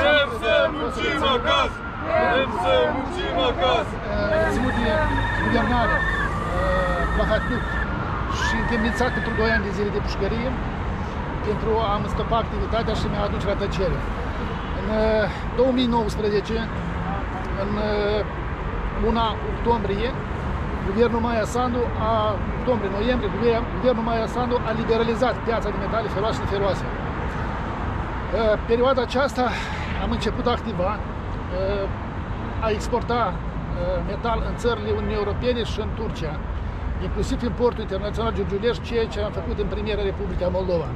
Vrem să muncim acasă! Vrem să muncim acasă! ținut de guvernare la Hatnuc și întemnițat pentru 2 ani de zile de pușcărie pentru a-mi scăpa activitatea și mi-a aduce la tăcere. În 2019, în luna octombrie, guvernul Maia Sandu a, octombrie-noiembrie, guvernul Maia Sandu a liberalizat piața de metale feroase și feroase. Perioada aceasta am început a activa, a exporta metal în țările Uniunii Europene și în Turcia, inclusiv în portul internațional Giurgiulești, ceea ce am făcut în premiera Republica Moldova.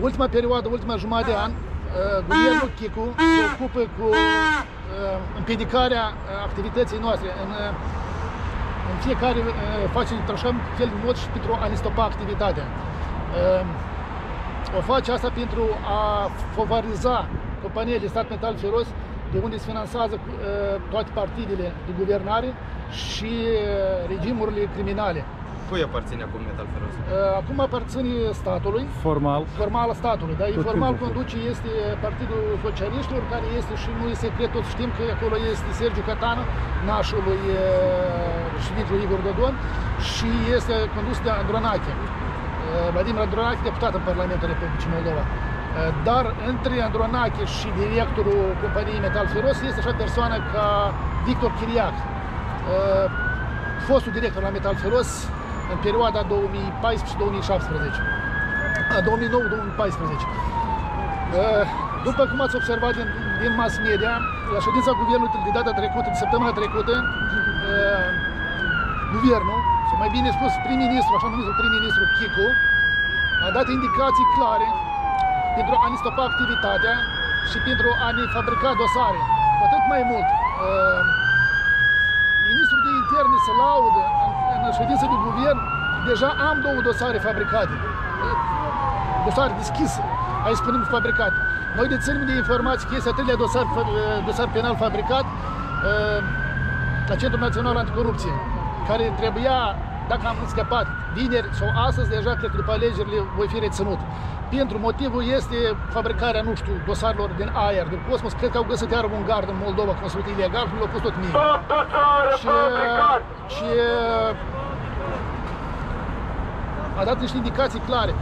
Ultima perioadă, ultima jumătate de an, guvernul Chicu se ocupă cu împiedicarea activității noastre. În, în fiecare facem, tranșăm fel de mod și pentru a ne stopa activitatea. O face asta pentru a favoriza companiile de stat metal feros de unde se finanțează toate partidele de guvernare și regimurile criminale. Cui aparține acum Metal Feroz? Acum aparține statului. Formal. Formal statului, dar informal conduce este Partidul Socialiștilor, care este și nu e secret, toți știm că acolo este Sergiu Catanu, nașul lui președintelui Igor Dodon și este condus de Andronache. Vladimir Andronache, deputat în Parlamentul Republicii Moldova. Dar între Andronache și directorul companiei Metal Feros este așa persoană ca Victor Chiriac, fostul director la Metal Feros în perioada 2014-2017. 2009-2014. După cum ați observat din, din mass media, la ședința guvernului de data trecută, de săptămâna trecută, guvernul, sau mai bine spus prim-ministru, așa numitul prim-ministru Chicu, a dat indicații clare pentru a ne stopa activitatea și pentru a ne fabrica dosare. Cu atât mai mult, ministrul de interne se laudă în, în ședință de guvern, deja am două dosare fabricate. Dosare deschise, hai spunem fabricate. Noi deținem de informații că este atât dosar, dosar penal fabricat la Centrul Național Anticorupție, care trebuia, dacă am scăpat vineri sau astăzi, deja cred că după alegerile voi fi reținut. Pentru motivul este fabricarea, nu știu, dosarelor din aer, din cosmos. Cred că au găsit iar un gard în Moldova construit ilegal și l-au pus tot mie. Și, și a dat niște indicații clare.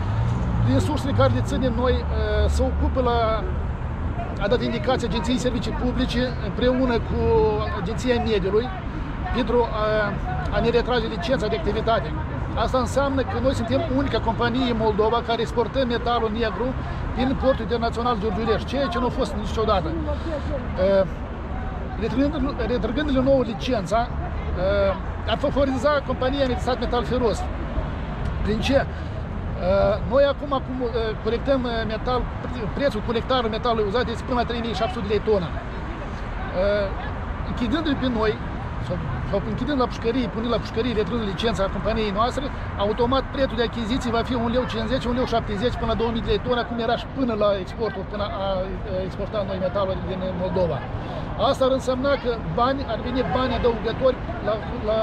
Din sursele care le ținem noi, se ocupă la a dat indicații Agenției Servicii Publice împreună cu Agenția Mediului pentru a, a ne retrage licența de activitate. Asta înseamnă că noi suntem unica companie în Moldova care exportăm metalul negru din portul internațional Giurgiulești, ceea ce nu a fost niciodată. Retrăgându-le nouă licența, a favorizat compania de stat metal feros. Prin ce? Noi acum, acum colectăm metal, prețul colectarului metalului uzat este până la 3700 de lei tonă. Închidându-i pe noi, sau, sau închidând la pușcărie, punând la pușcărie, retrând licența companiei noastre, automat prețul de achiziții va fi 1,50 leu, 1 leu 70 până la 2000 de lei tonă, cum era și până la exportul, până a exporta noi metalul din Moldova. Asta ar însemna că bani, ar veni bani adăugători la, la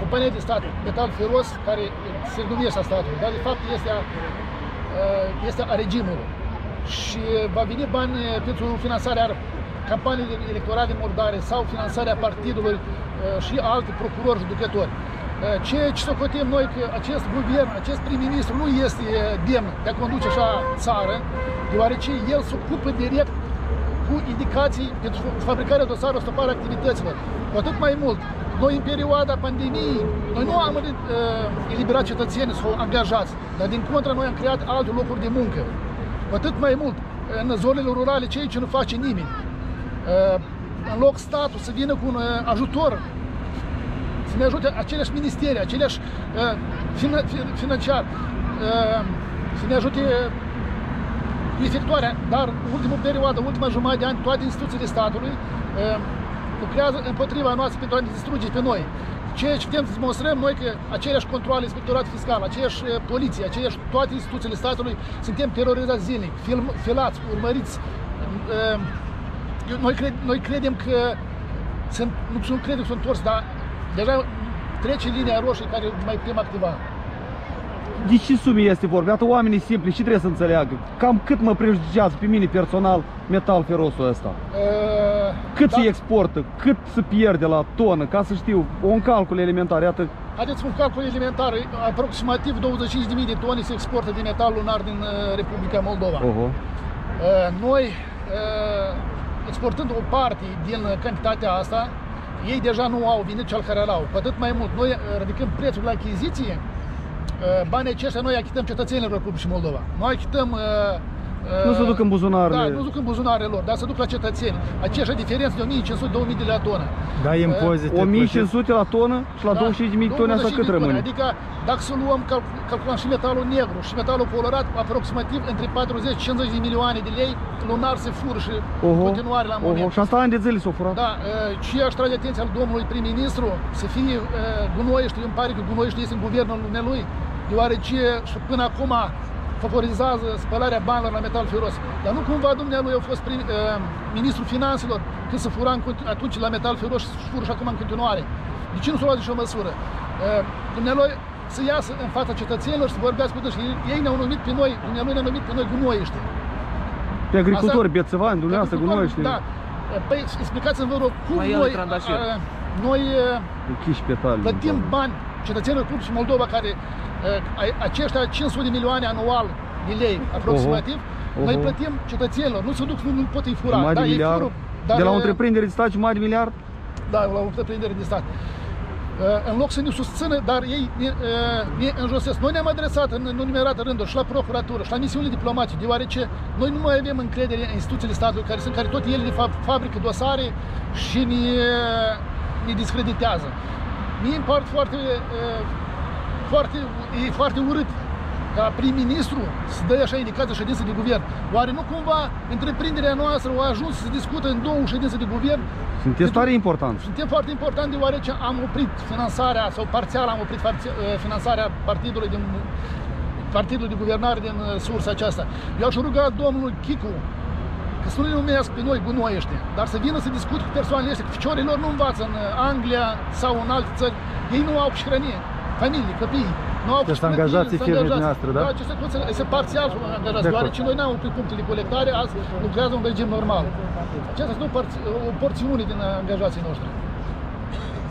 compania de stat, metal feros, care se numește a statului, dar de fapt este a, este a regimului. Și va veni bani pentru finanțarea campanii electorale murdare sau finanțarea partidului și alte procurori judecători. Ceea ce socotim noi că acest guvern, acest prim-ministru nu este demn de a conduce așa țară, deoarece el se ocupă direct cu indicații pentru fabricarea dosarului, stoparea activităților. Cu atât mai mult, noi în perioada pandemiei, noi nu am uh, eliberat cetățenii sau angajați, dar din contră noi am creat alte locuri de muncă. Cu atât mai mult, în zonele rurale, ceea ce nu face nimeni. Uh, în loc statul să vină cu un uh, ajutor, să ne ajute aceleași ministeri, aceleași uh, financiar, uh, să ne ajute efectuarea, dar ultima perioadă, ultima jumătate de ani, toate instituțiile statului uh, lucrează împotriva noastră pentru a ne distruge pe noi. Ceea ce putem să demonstrăm noi că aceleași controle, inspectorat fiscal, aceeași poliție, aceleași toate instituțiile statului, suntem terorizați zilnic, film, filați, urmăriți. Noi, cred, noi credem că sunt, nu credem că sunt întors, dar deja trece linia roșie care mai putem activa. de ce sume este vorba? Iată oamenii simpli și trebuie să înțeleagă. Cam cât mă prejudicează pe mine personal metal ferosul ăsta? Uh, Cât da, se exportă? Cât se pierde la tonă? Ca să știu, un calcul elementar, iată, Haideți un calcul elementar. Aproximativ 25.000 de tone se exportă de metal lunar din uh, Republica Moldova. oho, Uh, Noi, uh, exportând o parte din cantitatea asta, ei deja nu au venit cel care au. Cu atât mai mult, noi uh, ridicăm prețul la achiziție, uh, banii aceștia noi achităm cetățenilor Republicii Moldova. Noi achităm uh, uh, Nu se duc în buzunarele- Da, nu se duc în buzunarele lor, dar se duc la cetățeni. Aceeași diferență de 1500-2000 de la tonă. Da impozite. 1500 la tonă și la 25.000 de tone asta 25.000 cât de tone. rămâne? Adică dacă să luăm, cal- calculăm și metalul negru și metalul colorat, aproximativ între 40-50 de milioane de lei lunar se fură și în continuare la moment. oho, și asta ani de zile s-au furat? Da, uh, și aș trage atenția al domnului prim-ministru să fie uh, gunoiește, îmi pare că gunoiește este în guvernul lui, deoarece și până acum favorizează spălarea banilor la metal feros. Dar nu cumva dumnealui a fost prim, uh, ministrul finanțelor când se fura în, continu- atunci la metal feros și se fură și acum în continuare. De ce nu s-a luat nicio măsură? Uh, dumnealui să iasă în fața cetățenilor și să vorbească cu dânsi. Ei ne-au numit pe noi, dumnealui ne-a numit pe noi gunoiește. Pe agricultori, Asta- bețăvani, dumneavoastră, gunoiește. Da. Păi explicați-mi, vă rog, cum Mai ia noi, de trandafir. a, noi a, Chiși petali. plătim bani cetățenilor Republicii Moldova care a, aceștia 500 de milioane anual de lei aproximativ, Oho. noi plătim cetățenilor, nu se duc, nu, nu pot îi fura. Mai de da, ei miliard. fură, dar, de la o a, întreprindere de stat și mai de miliard? da, la o întreprindere de stat. Uh, În loc să ne susțină, dar ei ne, uh, ne înjosesc. Noi ne-am adresat în numerate rânduri și la procuratură și la misiunile diplomatice, deoarece noi nu mai avem încredere în instituțiile statului, care sunt, care tot ele de fapt fabrică dosare și ne, ne discreditează. Mie îmi pare foarte, uh, foarte, e foarte urât ca prim-ministru să dă așa indicație ședință de guvern. Oare nu cumva întreprinderea noastră a ajuns să discută în două ședințe de guvern Sunteți De- tare important. suntem foarte important deoarece am oprit finanțarea sau parțial am oprit farți- eh, finanțarea partidului din partidul de guvernare din eh, sursa aceasta. Eu aș ruga domnul Chicu că să nu ne numesc pe noi gunoiește, dar să vină să discut cu persoanele astea, că ficiorii lor nu învață în eh, Anglia sau în alte țări. Ei nu au și hrănie, familii, copii. Nu au Deci și sunt angajații sunt firmei angajați. dumneavoastră, da? Da, aceste toți este parțial angajați, De acord. deoarece noi n-am oprit punctele de colectare, azi lucrează în regim normal. Acestea sunt o, parți- o porțiune din angajații noștri.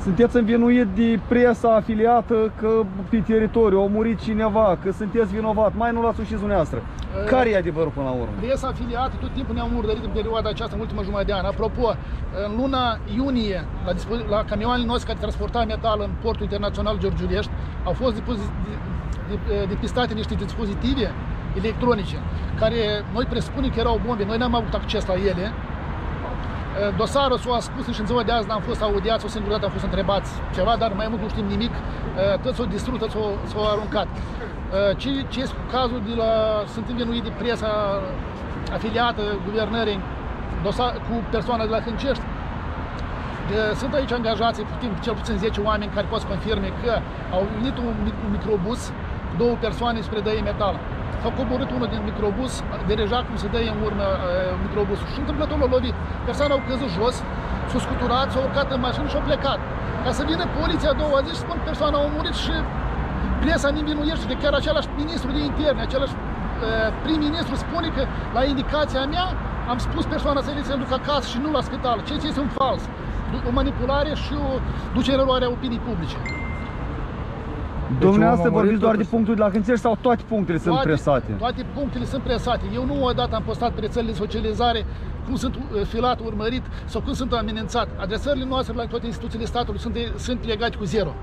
Sunteți învinuit de presa afiliată că pe teritoriu a murit cineva, că sunteți vinovat. Mai nu l-ați ușit dumneavoastră. Care e adevărul până la urmă? Presa afiliată tot timpul ne-au murdărit în perioada aceasta, în ultima jumătate de an. Apropo, în luna iunie, la, dispo- la camioanele noastre care transporta metal în portul internațional George Ulești, au fost depozi- de- de- depistate niște dispozitive electronice, care noi presupunem că erau bombe, noi n-am avut acces la ele. Dosarul s-a spus și în ziua de azi n-am fost audiați, o singură dată am fost întrebați ceva, dar mai mult nu știm nimic. Tot s-au distrus, tot s-au, s-au aruncat. Ce, ce este cu cazul de la, sunt învinuit de presa afiliată guvernării dosar, cu persoana de la Hâncești. De- Sunt aici angajați, timp cel puțin 10 oameni care pot să confirme că au venit un, mic- un microbus cu două persoane spre dăie metal. S-au coborât unul din microbus, deja cum se dă în urmă uh, microbusul. Și întâmplător l-a lovit. Persoana au căzut jos, s-a scuturat, s-a urcat în mașină și au plecat. Ca să vină poliția a doua zi și spun persoana a murit și presa ne învinuiește de chiar același ministru de interne, același uh, prim-ministru spune că la indicația mea am spus persoana să se ducă acasă și nu la spital, ceea ce este un fals. O manipulare și o ducere în eroare a opinii publice. Dumneavoastră omul a vorbiți murit doar de totuși. punctul de la Hânțești sau toate punctele sunt presate? Toate punctele sunt presate. Eu nu odată am postat pe rețelele de socializare cum sunt uh, filat, urmărit sau cum sunt amenințat. Adresările noastre la toate instituțiile statului sunt, de, sunt legate cu zero.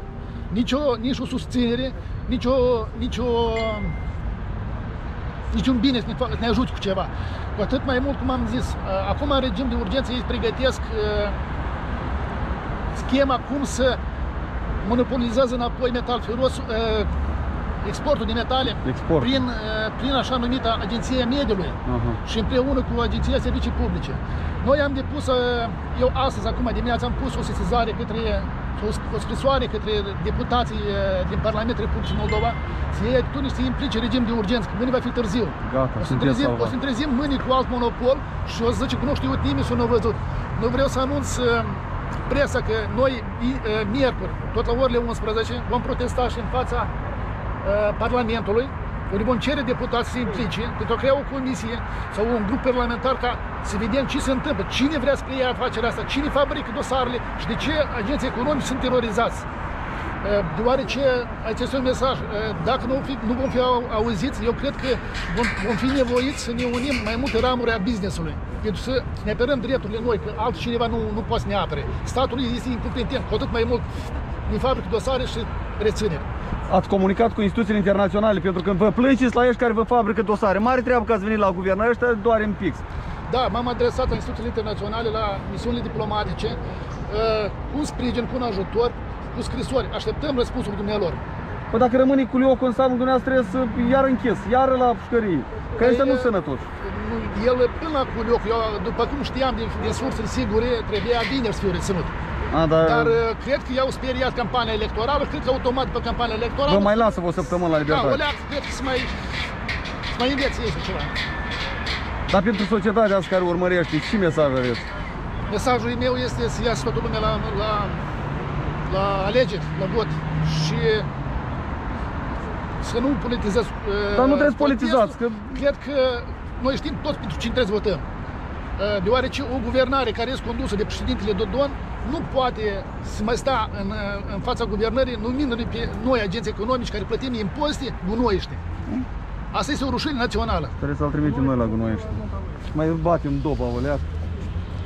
Nici o, nici o susținere, nici o, nici o, niciun bine să ne, fac, să ne ajute cu ceva. Cu atât mai mult, cum am zis, uh, acum în regim de urgență ei pregătesc uh, schema cum să monopolizează înapoi metal feros, uh, exportul de metale Export. prin, uh, prin așa numită Agenția Mediului Aha. și împreună cu Agenția Servicii Publice. Noi am depus, uh, eu astăzi, acum dimineața, am pus o sesizare către o, sc- o scrisoare către deputații uh, din Parlamentul Republicii Moldova să iei atitudine și să implice regim de urgență, că mâine va fi târziu. Gata, o să, sunteți trezim, o salvat. să ne trezim mâine cu alt monopol și o să zice că nu știu nimeni și nu a văzut. Nu vreau să anunț uh, presa că noi i- uh, miercuri, tot la orele 11, vom protesta și în fața uh, Parlamentului, unde vom cere deputați să se implice pentru a crea o comisie sau un grup parlamentar ca să vedem ce se întâmplă, cine vrea să preia afacerea asta, cine fabrică dosarele și de ce agenții economici sunt terorizați. Uh, Deoarece acest este un mesaj, uh, dacă nu, fi, nu vom fi au- auziți, eu cred că vom, vom fi nevoiți să ne unim mai multe ramuri a businessului. Pentru să ne apărăm drepturile noi, că altcineva nu, nu poate să ne apere. Statul este incompetent, cu atât mai mult ne fabrică dosare și rețineri. Ați comunicat cu instituțiile internaționale pentru că vă plângeți la ești care vă fabrică dosare. Mare treabă că ați venit la guvern, ăștia doar în pix. Da, m-am adresat la instituțiile internaționale, la misiunile diplomatice, uh, cu sprijin, cu un ajutor, cu scrisori. Așteptăm răspunsul dumnealor. Păi dacă rămâne cu liocul înseamnă că dumneavoastră trebuie să iar închis, iar la pușcărie. Că ăsta nu Păi, sănătos. nu- El până la Culioc, eu după cum știam din, din surse sigure, trebuia vineri să fiu reținut. A, dar, Dar uh, cred că i-au speriat campania electorală, cred că automat pe campania electorală... vă mai lasă o săptămână la Da, o libertate. leac, cred că să mai, să mai înveți ei sau ceva. Dar pentru societatea asta care urmărește, ce mesaj aveți? Mesajul meu este să iasă toată lumea la, la, la alegeri, la vot și să nu politizez. uh, Dar nu trebuie să protestul. politizați, că- Cred că noi știm toți pentru cine trebuie să votăm. Uh, Deoarece o guvernare care este condusă de președintele Dodon nu poate să mai sta în, uh, în fața guvernării numindu-ne pe noi agenți economici care plătim impozite gunoiește. Asta este o rușine națională. Trebuie să-l trimitem noi la gunoiește. Și mai batem doba o leac.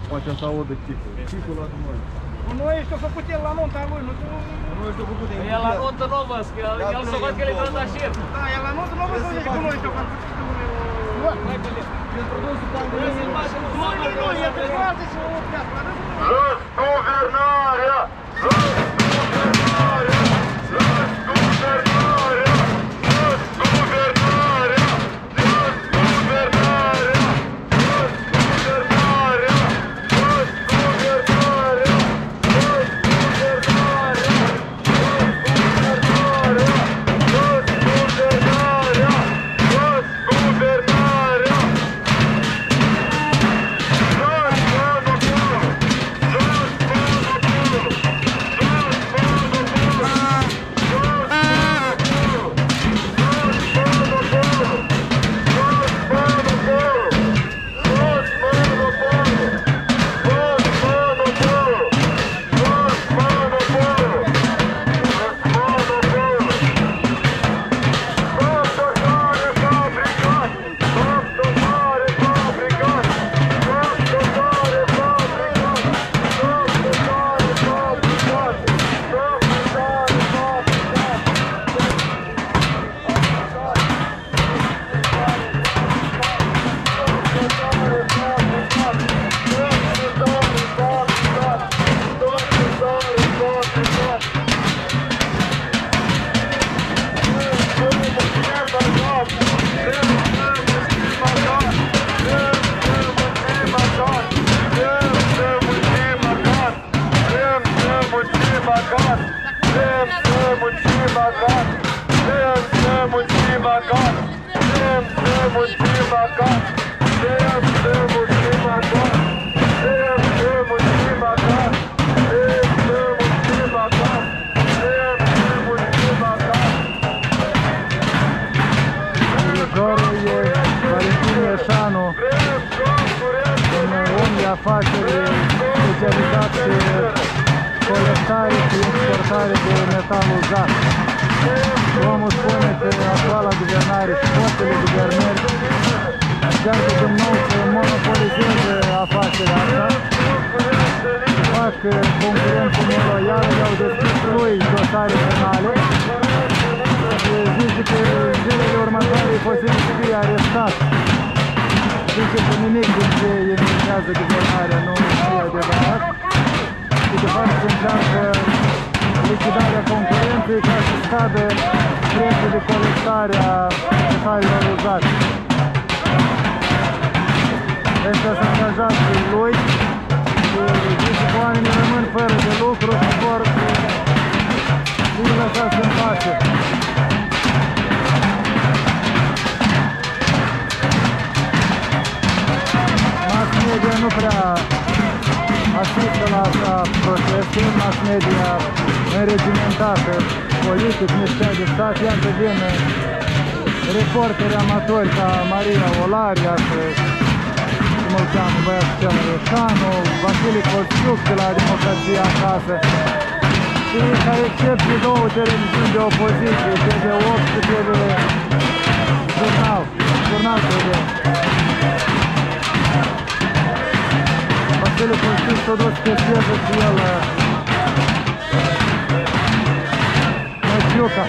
Poate să audă chicul. Chicul la gunoiește. Nu ești făcut el la nunta lui, nu tu... Nu ești făcut de E la nuntă nouă, că el, el să văd că le dat șef. Da, el la nuntă nu vă zice cu noi, că am făcut cu noi. Nu, nu, nu, Жесту вернаря! Жесту! Exportare de metal uzat. Omul spune că actuala guvernare și fostele guvernări încearcă din nou să monopolizeze afacerea asta. Fac concurență neloială, le-au deschis lui dosare penale și zice că în zilele următoare e posibil să fie arestat. Zice că nimic din ce eminează guvernarea nu e adevărat și de fapt se încearcă lichidarea concurenței ca să scadă prețul de colectare a metalelor uzate. Ăștia sunt angajați lui și zice că oamenii rămân fără de lucru și vor să-i lăsați în pace. Mass media nu prea asistă la asta procese, mass media înregimentată politic, nici cea de stat. Iată vin uh, reporteri amatori ca Maria Olaria, cum îl cheamă băiatul cel Reșanu, Vasile Costiuc de la Democrația Acasă. Și ca excepție două televiziuni de opoziție, TV8 și TV Jurnal, Jurnal TV. Vasile Costiuc s-a dus pe piesă și el Măciuca.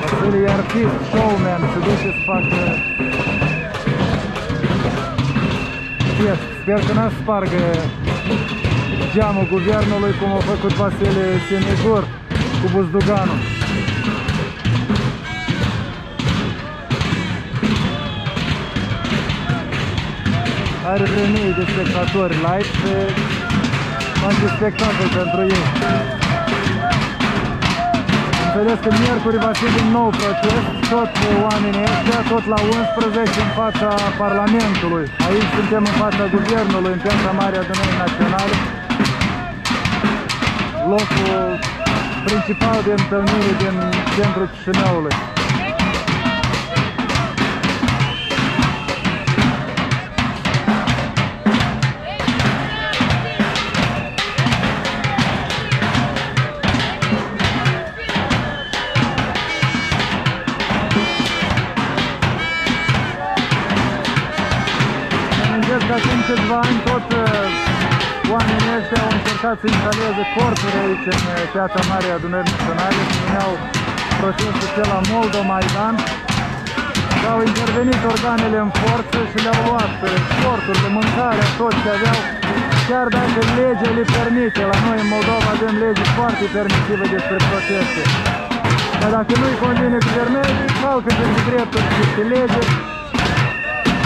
Vasile e artist, showman, se duce să facă piesă. Sper că n-a spargă geamul guvernului cum a făcut Vasile Sinigur cu Buzduganul. Are vreo mii de spectatori live și face spectacol pentru ei. Înțeles că miercuri va fi din nou proces, tot oamenii ăștia, tot la 11 în fața Parlamentului. Aici suntem în fața Guvernului, în piața Mare Adunării Naționale. Locul principal de întâlnire din centrul Chișinăului. Încercat să instaleze corpuri aici în uh, piața Mare Adunării Naționale, se numeau procesul cel la Moldo-Maidan și au intervenit organele în forță și le-au luat uh, sporturile, mâncarea, tot ce aveau, chiar dacă legea le permite. La noi în Moldova avem legi foarte permisive despre proteste. Dar dacă nu-i convine guvernării, calcă printre drepturi și este lege,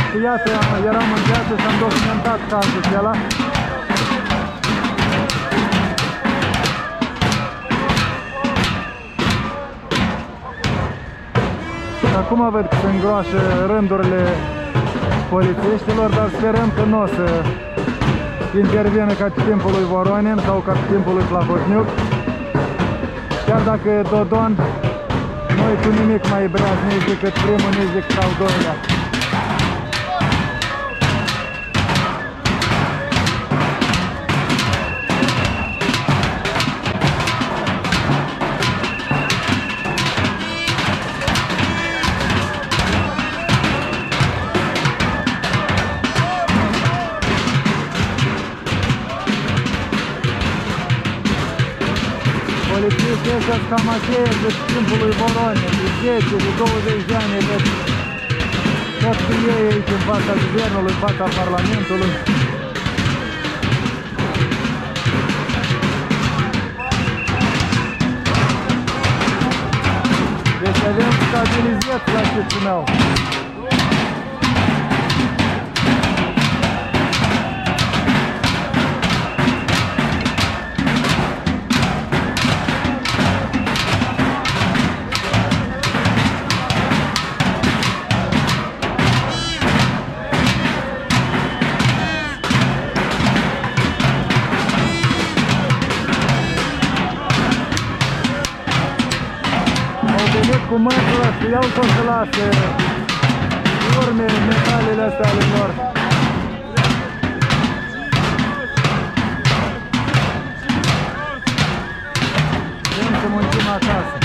și iată, eram în viață și am documentat cazul acela. Acum văd că se îngroașă rândurile polițiștilor, dar sperăm că nu o să intervină ca pe timpul lui Voronin sau ca pe timpul lui Plahotniuc. Chiar dacă Dodon nu e cu nimic mai braznic decât primul, nici decât al doilea. Polițiștii ăștia cam aceea de timpul lui Voronin, de 10, de 20 de ani, de tot cu ei aici în fața guvernului, în fața parlamentului. Deci avem stabilizat la Chișinău. Au cu mătura și iau tot să lase urme metalele astea ale lor. Vrem să muncim acasă.